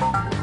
Bye.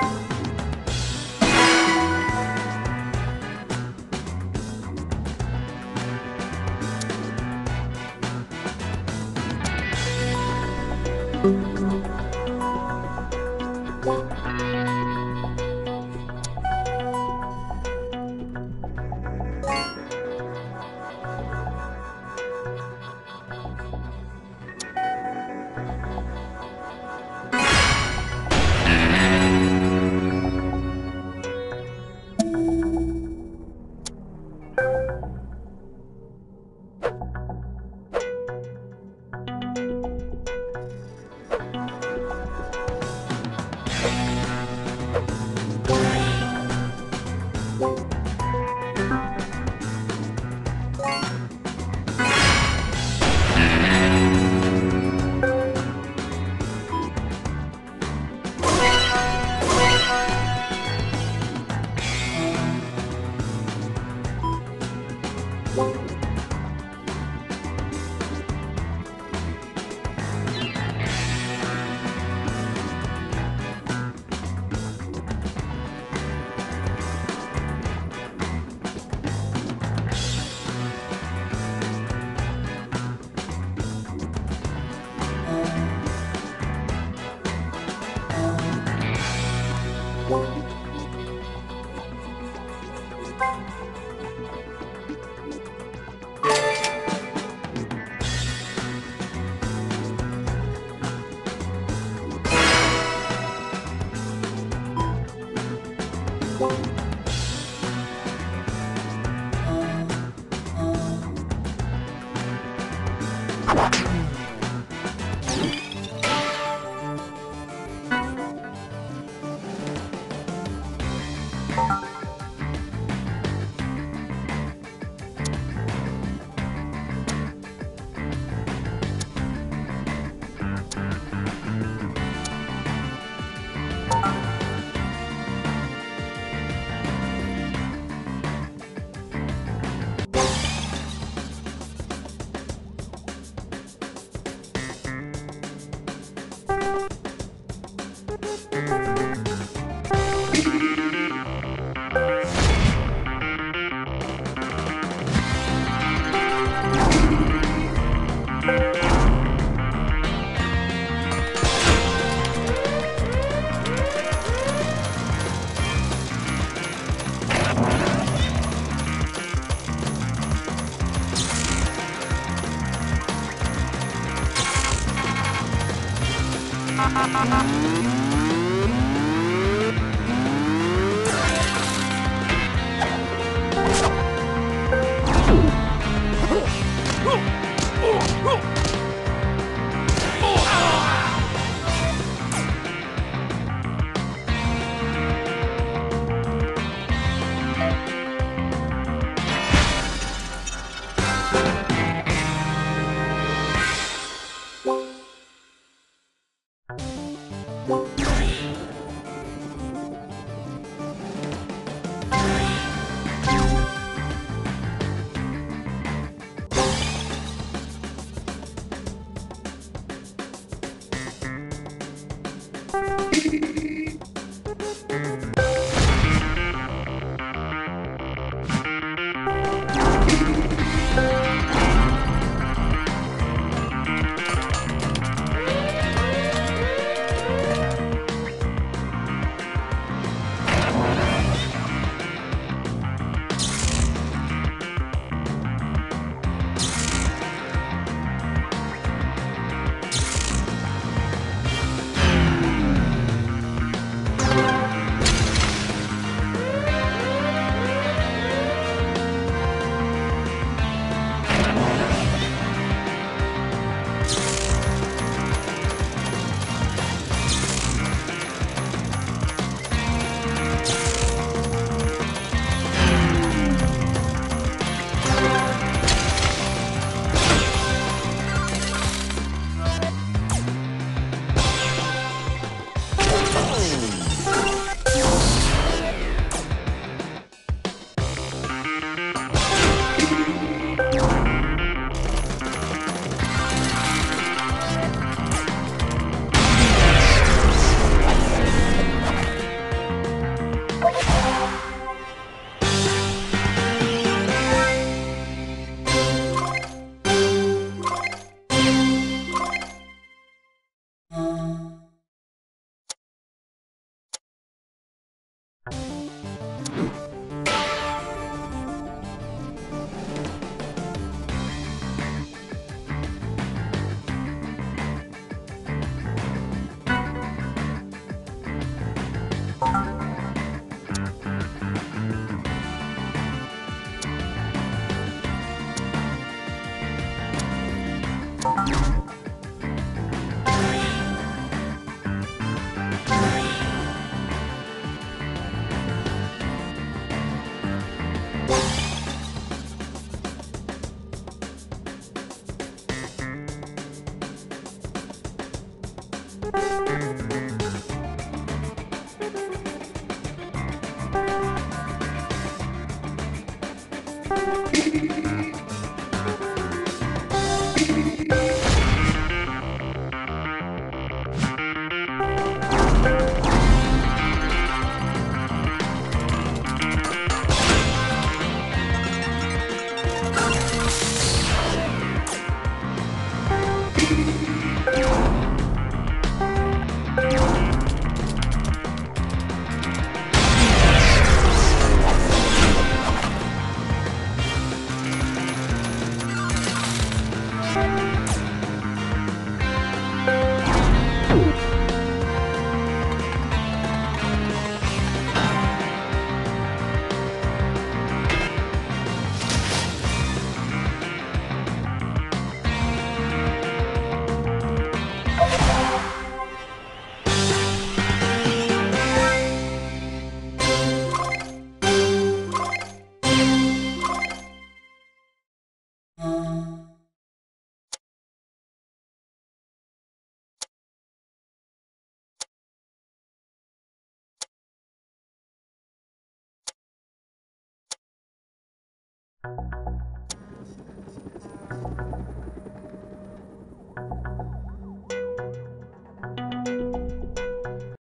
감사합니다.